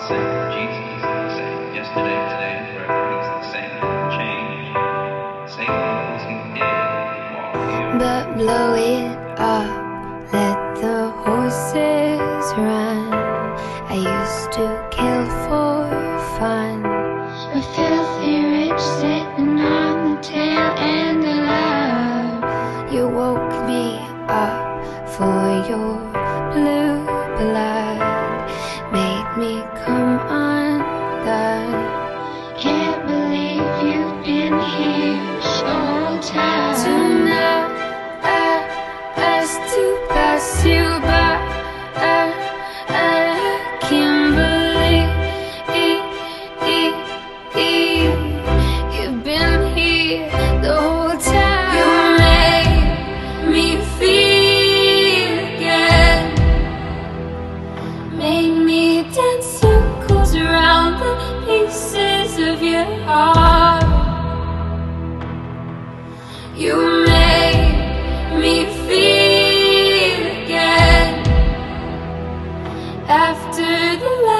Jesus the same. Yesterday, today, and the same. Change. He did. But blow it up, let the horses run. I used to kill for fun. A filthy rich sitting on the tail end of love. You woke me up for your me come undone. Can't believe you've been here this whole time. Tonight I asked to pass you me dance circles around the pieces of your heart. You make me feel again. After the last